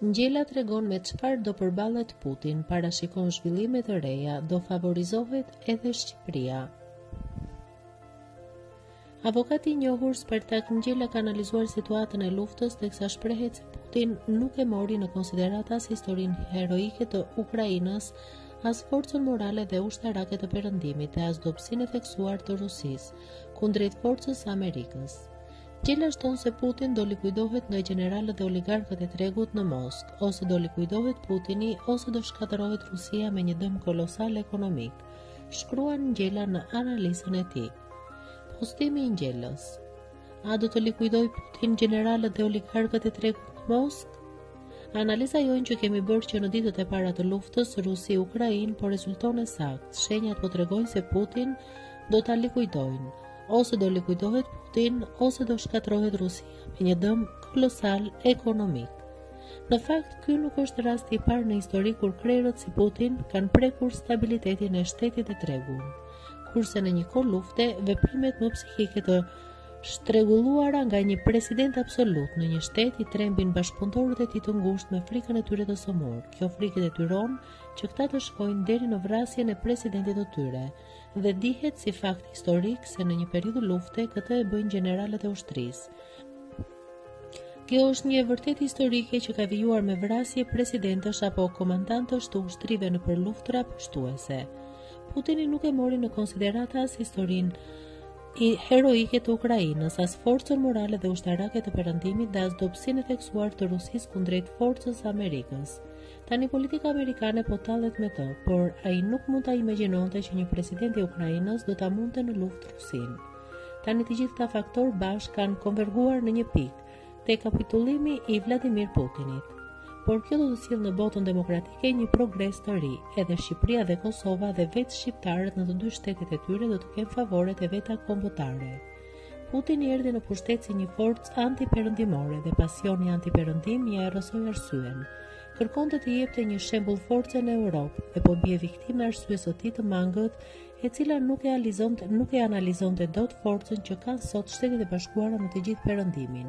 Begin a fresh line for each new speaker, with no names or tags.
Ngjela tregon me çfarë do përballet Putin, parashikon zhvillime të reja, do favorizohet edhe Shqipëria. Avokati i njohur Spartak Ngjela ka analizuar situatën e luftës teksa shprehet se Putin nuk e mori në konsideratë as historinë heroike të Ukrainës, as forcën morale dhe ushtarake të Perëndimit e as dobësinë e theksuar të Rusisë kundrejt forcës së Amerikës. Ngjela shton se Putin do likuidohet nga gjeneralët dhe oligarkët e tregut në Moskë, ose do likuidohet Putini, ose do shkatërrohet Rusia me një dëm kolosal ekonomik, shkruan Ngjela në analizën e tij. Postimi i Ngjelës. A do të likuidojë Putin gjeneralët dhe oligarkët e tregut në Moskë? Analiza jonë që kemi bërë që në ditët e para të luftës Rusi-Ukrainë po rezulton e saktë. Shenjat po tregojnë se Putin do ta likuidojnë. Ose do likuidohet Putin, ose do shkatërrohet Rusia me një dëm kolosal ekonomik. Në fakt, ky nuk është rasti i parë në histori kur krerët si Putin kanë prekur stabilitetin e shtetit e tregut. Kurse në një kohë lufte, veprimet më psikike të çrregulluara nga një president absolut në një shtet i trembin bashkëpunëtorët e tij të ngushtë me frikën e tyre të sëmurë. Kjo frikë detyron që këta të shkojnë deri në vrasjen e presidentit të tyre, dhe dihet si fakt historik se në një periudhë lufte këtë e bëjnë gjeneralët e ushtrisë. Kjo është një e vërtetë historike që ka vijuar me vrasje presidentësh apo komandantësh të ushtrive nëpër luftëra pushtuese. Putini nuk e mori në konsideratë as historinë heroike të Ukrainës, as forcën morale dhe ushtarake të Perëndimit dhe as dobësinë e theksuar të Rusisë kundrejt forcës së Amerikës. Tani politika amerikane po tallet me të, por ai nuk mund ta imagjinonte që një president i Ukrainës do ta mundte në luftë Rusinë. Tani të gjithë këta faktorë bashkë kanë konverguar në një pikë, te kapitullimi i Vladimir Putinit. Por kjo do të sjellë në botën demokratike një progres të ri. Edhe Shqipëria dhe Kosova dhe vetë shqiptarët në të dy shtetet e tyre do të kenë favoret e veta kombëtare. Putini erdhi në pushtet si një forcë antiperëndimore dhe pasioni antiperëndim ia errësoi arsyen. Kërkonte të jepte një shembull force në Europë e po bie viktimë e arsyes së tij të mangët, e cila nuk e analizonte nuk e analizonte dot forcën që kanë sot Shtetet e Bashkuara në të gjithë Perëndimin.